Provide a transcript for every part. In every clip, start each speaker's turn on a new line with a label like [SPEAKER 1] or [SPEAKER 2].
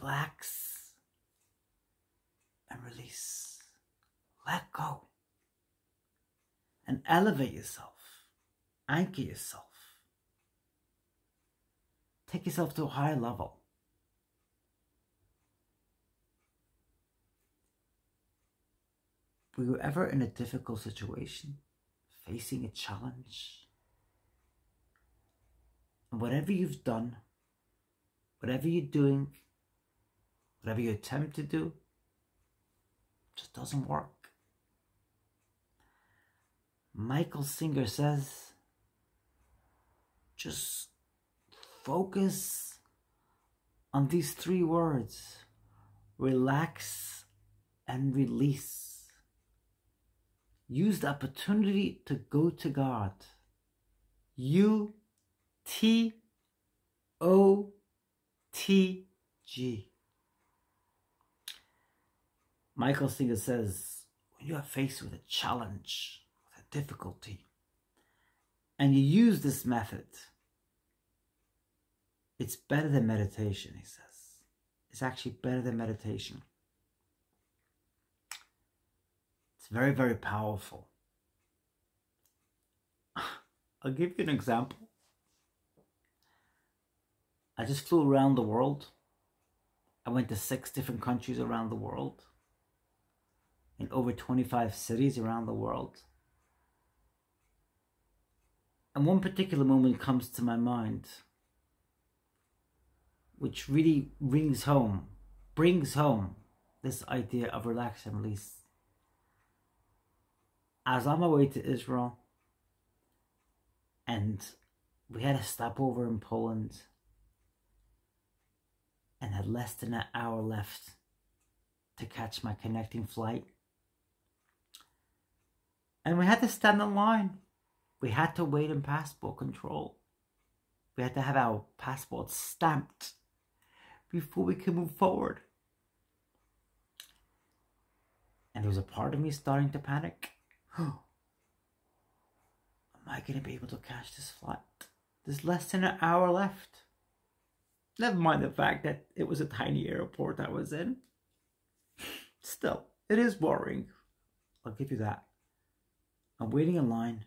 [SPEAKER 1] relax and release. Let go. And elevate yourself. Anchor yourself. Take yourself to a higher level. Were you ever in a difficult situation, facing a challenge? And whatever you've done, whatever you're doing, whatever you attempt to do, just doesn't work. Michael Singer says, just focus on these three words relax and release. Use the opportunity to go to God. U T O T G. Michael Singer says, when you are faced with a challenge, with a difficulty, and you use this method, it's better than meditation, he says. It's actually better than meditation. It's very, very powerful. I'll give you an example. I just flew around the world. I went to six different countries around the world, in over 25 cities around the world. And one particular moment comes to my mind, which really rings home, brings home this idea of relax and release. I on my way to Israel, and we had a stopover in Poland and had less than an hour left to catch my connecting flight. And we had to stand in line. We had to wait in passport control. We had to have our passports stamped before we could move forward. And there was a part of me starting to panic. Am I going to be able to catch this flight? There's less than an hour left. Never mind the fact that it was a tiny airport I was in. Still, it is worrying. I'll give you that. I'm waiting in line.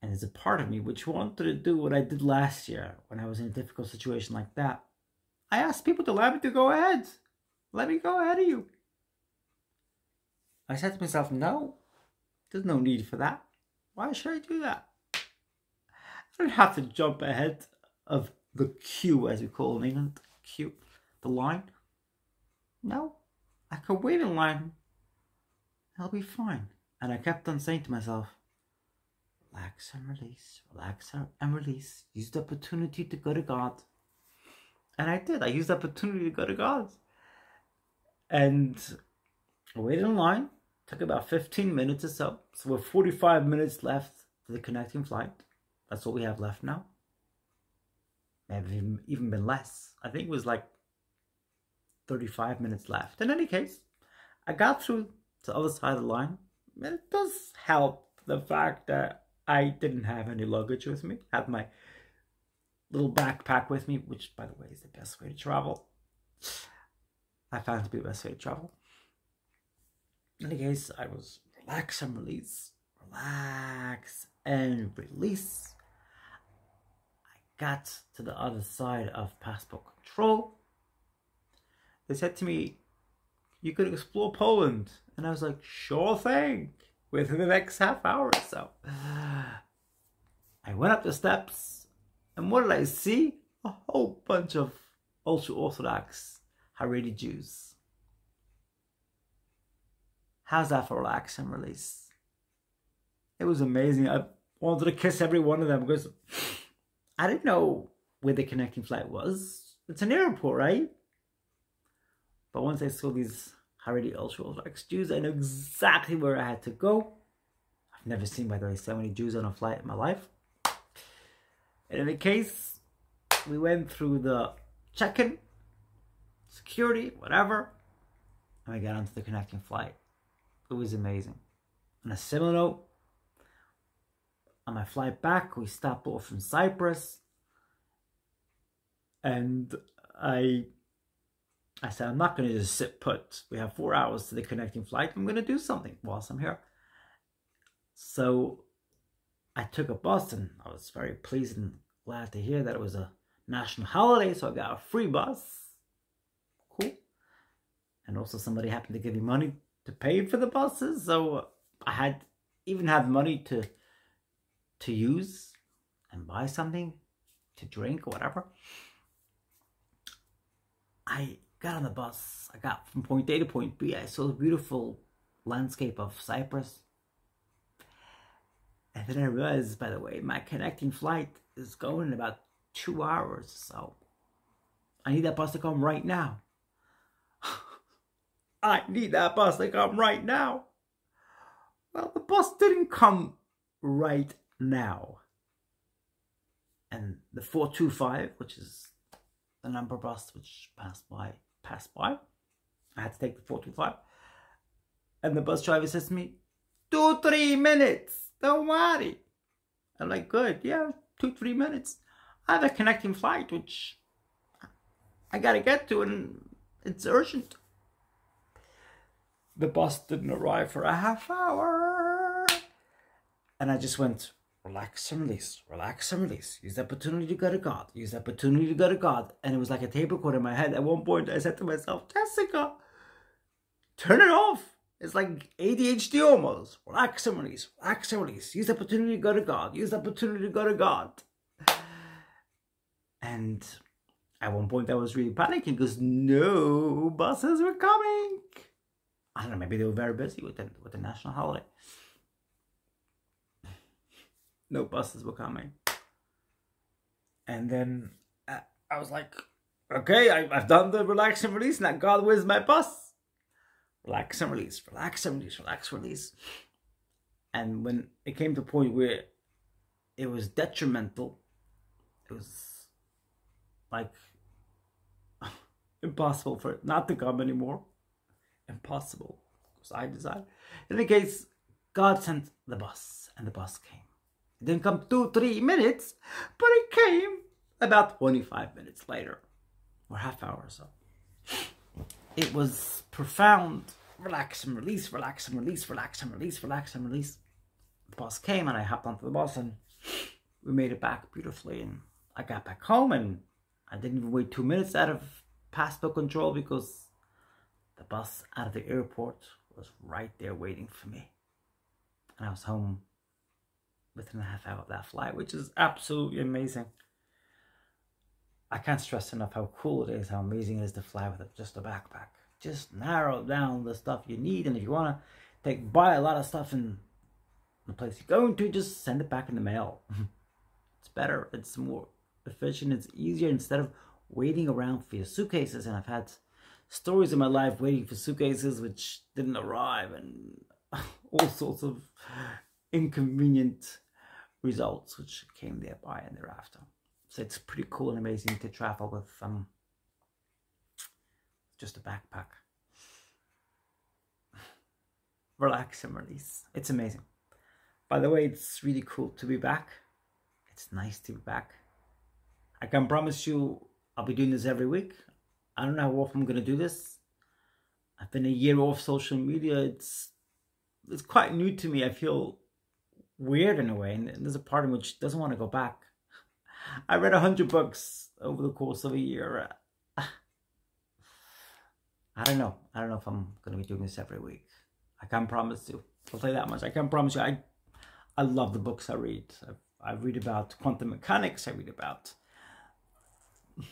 [SPEAKER 1] And there's a part of me which wanted to do what I did last year when I was in a difficult situation like that. I asked people to allow me to go ahead. Let me go ahead of you. I said to myself, no, there's no need for that. Why should I do that? I don't have to jump ahead of the queue, as we call it in England, queue, the line. No, I could wait in line. I'll be fine. And I kept on saying to myself, relax and release, relax and release. Use the opportunity to go to God. And I did. I used the opportunity to go to God. And I waited in line. Took about 15 minutes or so. So we're 45 minutes left to the connecting flight. That's what we have left now maybe even been less. I think it was like 35 minutes left. In any case, I got through to the other side of the line. It does help the fact that I didn't have any luggage with me. Had my little backpack with me, which, by the way, is the best way to travel. I found to be the best way to travel. In any case, I was relax and release, relax and release I got to the other side of passport control, they said to me, you could explore Poland. And I was like, sure thing, within the next half hour or so. I went up the steps, and what did I see? A whole bunch of ultra-Orthodox Haredi Jews. How's that for relax and release? It was amazing. I wanted to kiss every one of them because I didn't know where the connecting flight was. It's an airport, right? But once I saw these Haredi ultra Orthodox Jews, I knew exactly where I had to go. I've never seen, by the way, so many Jews on a flight in my life. And in any case, we went through the check-in, security, whatever, and we got onto the connecting flight. It was amazing. On a similar note, on my flight back, we stopped off in Cyprus. And I I said, I'm not going to just sit put. We have four hours to the connecting flight. I'm going to do something whilst I'm here. So I took a bus and I was very pleased and glad to hear that it was a national holiday. So I got a free bus. Cool. And also somebody happened to give me money to pay for the buses. So I had even had money to to use and buy something to drink or whatever. I got on the bus. I got from point A to point B. I saw the beautiful landscape of Cyprus. And then I realized, by the way, my connecting flight is going in about two hours. So I need that bus to come right now. I need that bus to come right now. Well, the bus didn't come right now. And the 425, which is the number bus which passed by, passed by. I had to take the 425. And the bus driver says to me, two, three minutes. Don't worry. I'm like, good. Yeah, two, three minutes. I have a connecting flight, which I gotta get to, and it's urgent. The bus didn't arrive for a half hour. And I just went, relax and release, relax and release. Use the opportunity to go to God. Use the opportunity to go to God. And it was like a tape recorder in my head. At one point, I said to myself, Jessica, turn it off. It's like ADHD almost. Relax and release, relax and release. Use the opportunity to go to God. Use the opportunity to go to God. And at one point, I was really panicking because no buses were coming. I don't know, maybe they were very busy with the, with the national holiday no buses were coming. And then uh, I was like, okay, I, have done the relax and release. Now, God, where's my bus? Relax and release, relax and release, relax and release. And when it came to a point where it was detrimental, it was like impossible for it not to come anymore. Impossible. Because I decided. In any case, God sent the bus, and the bus came. Didn't come two, three minutes, but it came about 25 minutes later, or half hour or so. It was profound. Relax and release, relax and release, relax and release, relax and release. The bus came and I hopped onto the bus and we made it back beautifully. And I got back home and I didn't even wait two minutes out of passport control because the bus out of the airport was right there waiting for me. And I was home within a half hour of that flight, which is absolutely amazing. I can't stress enough how cool it is, how amazing it is to fly with just a backpack. Just narrow down the stuff you need, and if you want to take buy a lot of stuff in the place you're going to, just send it back in the mail. it's better. It's more efficient. It's easier instead of waiting around for your suitcases. And I've had stories in my life waiting for suitcases which didn't arrive, and all sorts of inconvenient results which came thereby and thereafter. So it's pretty cool and amazing to travel with um, just a backpack. Relax and release. It's amazing. By the way, it's really cool to be back. It's nice to be back. I can promise you I'll be doing this every week. I don't know how often I'm going to do this. I've been a year off social media. It's it's quite new to me. I feel weird in a way, and there's a part me which doesn't want to go back. I read a hundred books over the course of a year. I don't know. I don't know if I'm going to be doing this every week. I can't promise you. I'll tell you that much. I can't promise you. I, I love the books I read. I, I read about quantum mechanics. I read about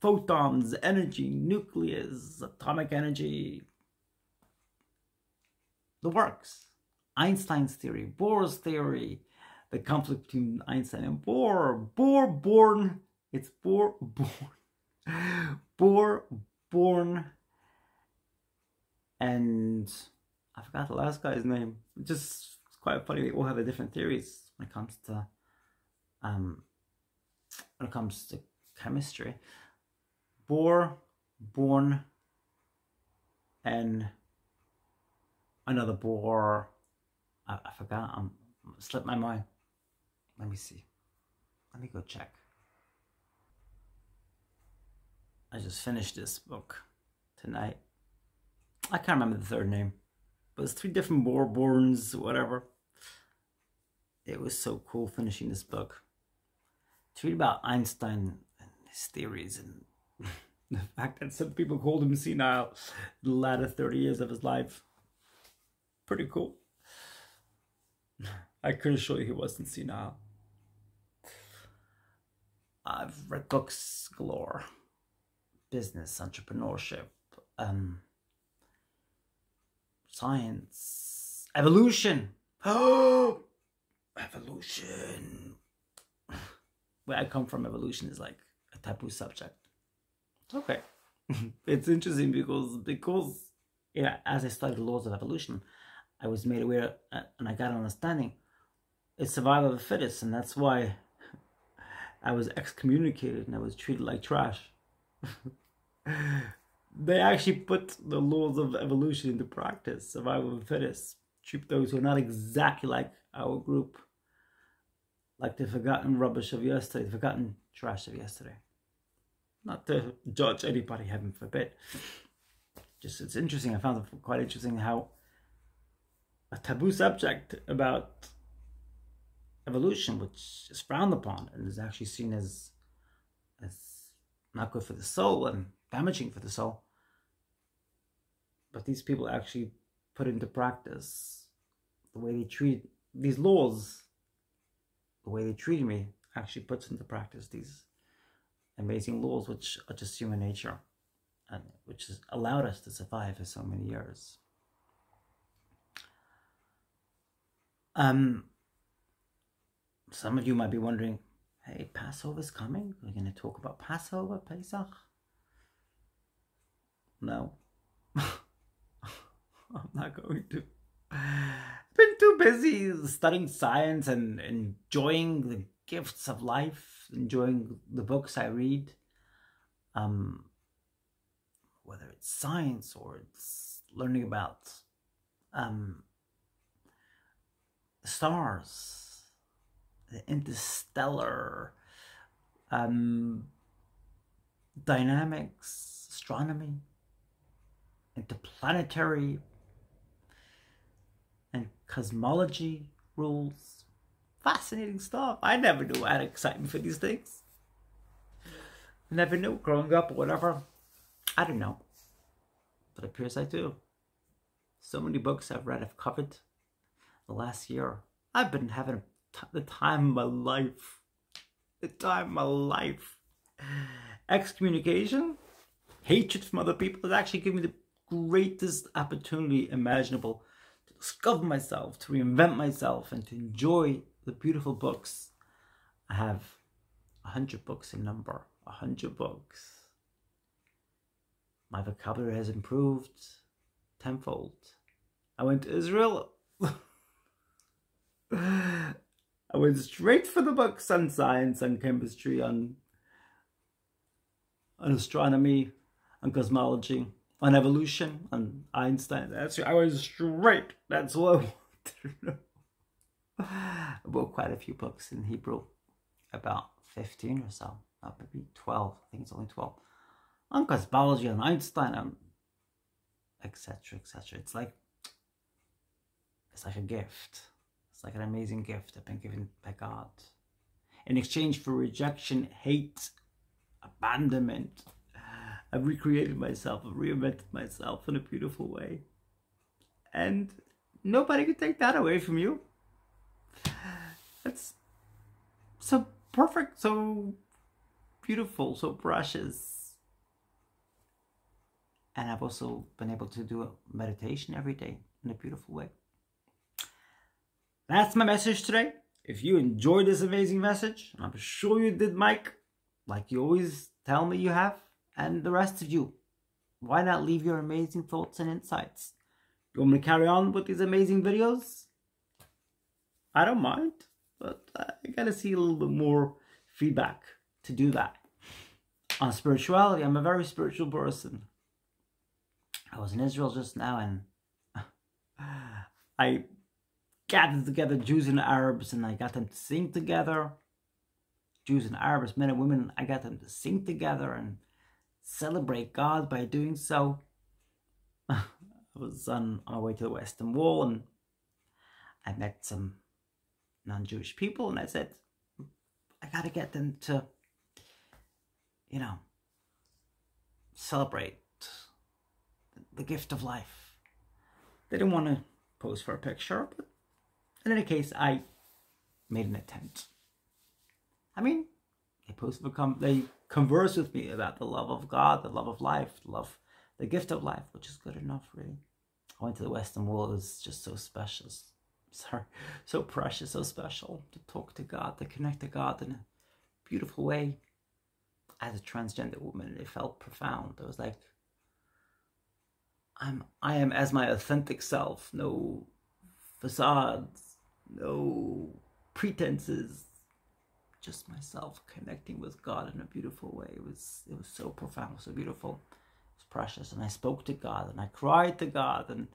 [SPEAKER 1] photons, energy, nucleus, atomic energy, the works. Einstein's theory, Bohr's theory, the conflict between Einstein and Bohr, Bohr Born, it's Bohr Born, Bohr Born, and I forgot the last guy's name. Just quite funny. We all have different theories when it comes to um when it comes to chemistry. Bohr, Born, and another Bohr I, I forgot. I'm slipped my mind. Let me see. Let me go check. I just finished this book tonight. I can't remember the third name, but it's three different Warborns, whatever. It was so cool finishing this book. To read about Einstein and his theories and the fact that some people called him senile the latter 30 years of his life. Pretty cool. I could assure you he wasn't senile. I've read books galore. Business, entrepreneurship, um, science, evolution. Oh, evolution. Where I come from, evolution is like a taboo subject. Okay. it's interesting because because yeah, as I studied the laws of evolution, I was made aware uh, and I got an understanding. It's survival of the fittest, and that's why I was excommunicated and I was treated like trash. they actually put the laws of evolution into practice. Survival of the fittest. Treat those who are not exactly like our group, like the forgotten rubbish of yesterday, the forgotten trash of yesterday. Not to judge anybody, heaven forbid. Just it's interesting. I found it quite interesting how a taboo subject about evolution, which is frowned upon and is actually seen as as not good for the soul and damaging for the soul. But these people actually put into practice the way they treat these laws, the way they treat me actually puts into practice these amazing laws which are just human nature and which has allowed us to survive for so many years. Um, some of you might be wondering, hey, Passover's coming. We're going to talk about Passover, Pesach. No, I'm not going to. I've been too busy studying science and enjoying the gifts of life, enjoying the books I read. Um, whether it's science or it's learning about um, stars the interstellar um, dynamics, astronomy, interplanetary and cosmology rules. Fascinating stuff. I never knew I had excitement for these things. Never knew growing up or whatever. I don't know. But it appears I do. So many books I've read, I've covered the last year. I've been having the time of my life. The time of my life. Excommunication, hatred from other people has actually given me the greatest opportunity imaginable to discover myself, to reinvent myself, and to enjoy the beautiful books. I have a hundred books in number, a hundred books. My vocabulary has improved tenfold. I went to Israel. I went straight for the books on science, on chemistry, on, on astronomy, on cosmology, on evolution, on Einstein. That's I was straight. That's what I wanted to know. I quite a few books in Hebrew, about 15 or so, uh, maybe 12. I think it's only 12. On cosmology, on Einstein, on etc. etc. It's like it's like a gift. It's like an amazing gift I've been given by God. In exchange for rejection, hate, abandonment, I've recreated myself, I've reinvented myself in a beautiful way. And nobody could take that away from you. It's so perfect, so beautiful, so precious. And I've also been able to do a meditation every day in a beautiful way. That's my message today. If you enjoyed this amazing message, I'm sure you did, Mike, like you always tell me you have, and the rest of you, why not leave your amazing thoughts and insights? You want me to carry on with these amazing videos? I don't mind, but I gotta see a little bit more feedback to do that. On spirituality, I'm a very spiritual person. I was in Israel just now and I gathered together Jews and Arabs and I got them to sing together. Jews and Arabs, men and women, I got them to sing together and celebrate God by doing so. I was on my way to the Western Wall and I met some non Jewish people and I said, I got to get them to, you know, celebrate the gift of life. They didn't want to pose for a picture, but in any case, I made an attempt. I mean, they com- they converse with me about the love of God, the love of life, the love, the gift of life, which is good enough, really. I went to the Western it was just so special, sorry, so precious, so special to talk to God, to connect to God in a beautiful way. As a transgender woman, it felt profound. It was like I'm I am as my authentic self, no facades, no pretenses, just myself connecting with God in a beautiful way. It was it was so profound, so beautiful, it was precious. And I spoke to God and I cried to God and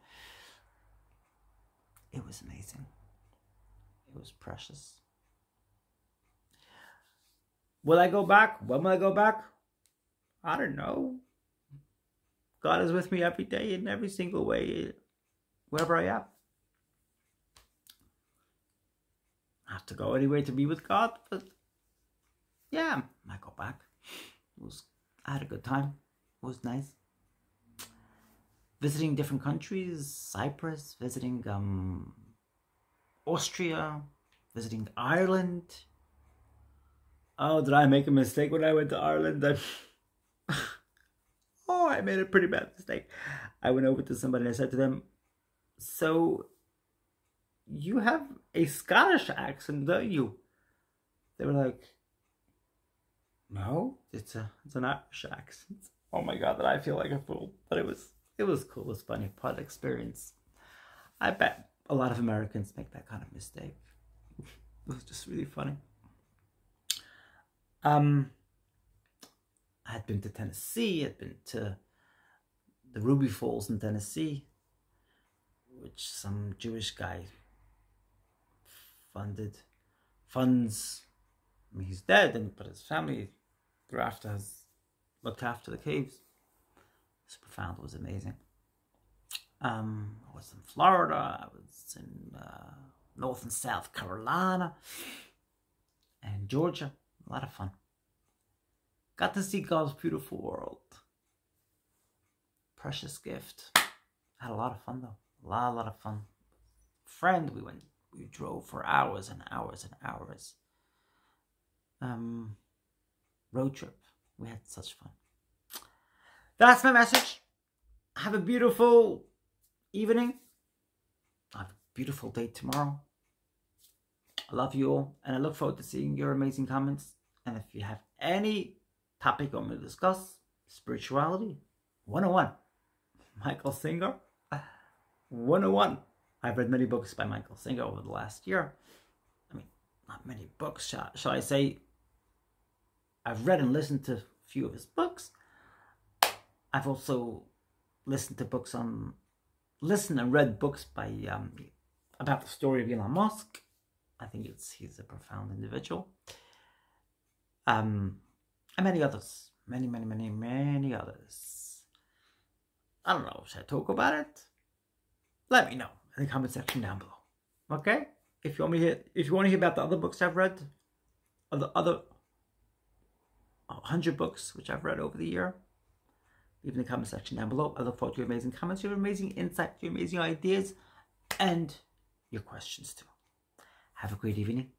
[SPEAKER 1] it was amazing. It was precious. Will I go back? When will I go back? I don't know. God is with me every day in every single way, wherever I am. I have to go anywhere to be with God, but yeah, I might go back. It was I had a good time. It was nice. Visiting different countries, Cyprus, visiting um Austria, visiting Ireland. Oh, did I make a mistake when I went to Ireland? Oh, I made a pretty bad mistake. I went over to somebody and I said to them, So you have a Scottish accent, don't you? They were like, No, it's a it's an Irish accent. Oh my god, that I feel like a fool. But it was it was cool, it was funny, part experience. I bet a lot of Americans make that kind of mistake. it was just really funny. Um I had been to Tennessee, I'd been to the Ruby Falls in Tennessee, which some Jewish guy funded, funds. I mean, he's dead, and but his family thereafter has looked after the caves. It's profound. It was amazing. Um, I was in Florida. I was in uh, North and South Carolina, and Georgia. A lot of fun. Got to see God's beautiful world. Precious gift. Had a lot of fun though. A lot, a lot of fun. Friend, we went, we drove for hours and hours and hours. Um, road trip. We had such fun. That's my message. Have a beautiful evening. Have a beautiful day tomorrow. I love you all, and I look forward to seeing your amazing comments. And if you have any topic I'm going to discuss spirituality 101. Michael Singer 101. I've read many books by Michael Singer over the last year. I mean, not many books, shall, shall I say. I've read and listened to a few of his books. I've also listened to books on, listened and read books by um, about the story of Elon Musk. I think it's he's a profound individual. Um, and many others. Many, many, many, many others. I don't know. Should I talk about it? Let me know in the comment section down below. Okay? If you want me to hear, if you want to hear about the other books I've read, or the other hundred books which I've read over the year, leave in the comment section down below. I look forward to your amazing comments, your amazing insight, your amazing ideas, and your questions too. Have a great evening.